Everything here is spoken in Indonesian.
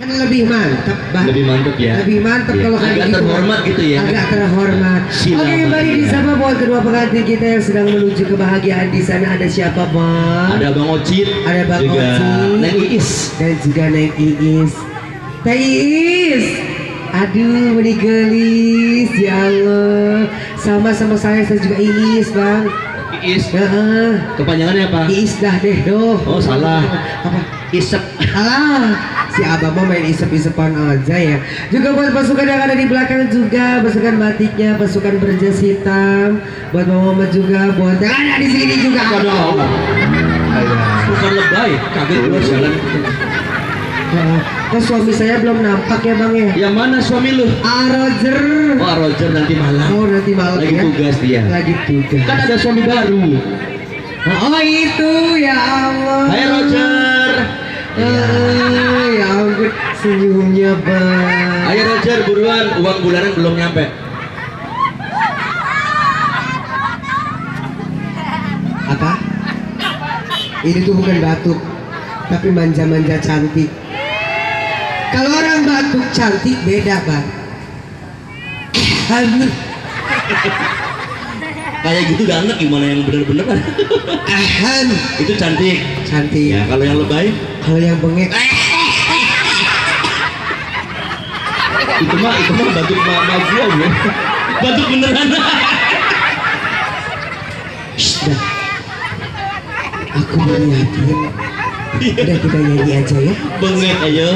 kan lebih mantep bang Lebih mantep ya. lebih mantep Iya. kalau Agak gitu terhormat gitu ya. agak terhormat Sila oke kembali disapa buat kedua pengantin kita yang sedang menuju kebahagiaan di sana ada siapa bang Ada Bang Ocit. Ada Bang juga Ocit. Neng Iis. dan juga Neng Iis Teh Iis aduh ini gelis ya Allah sama sama saya saya juga Iis bang Iis. Heeh. Kepanjangannya apa? Iis dah deh doh Oh salah. apa Isep. Alah, si abang mah main isep-isepan aja ya. Juga buat pasukan yang ada di belakang juga, pasukan batiknya, pasukan berjas hitam, buat mama juga, buat yang ada di sini juga. Waduh. Bukan lebay. Kaget gua jalan. Kok suami saya belum nampak ya bang ya? Yang mana suami lu? Ah Roger. Oh Roger nanti malam. Oh nanti malam Lagi ya. tugas dia. Lagi tugas. Kan ada suami baru. Oh itu ya Allah. Hai senyumnya bang. Ayo Roger buruan uang bulanan belum nyampe. Apa? Ini tuh bukan batuk, tapi manja-manja cantik. Kalau orang batuk cantik beda bang. Aduh, Kayak gitu banget gimana yang bener-bener kan? ahan, Itu cantik. cantik. Ya kalau yang lebay Kalau yang bengek, itu mah itu mah batuk gua bro. Batuk beneran. Shh, dah. Aku mau yakin. Udah kita nyanyi aja ya. Bengek aja.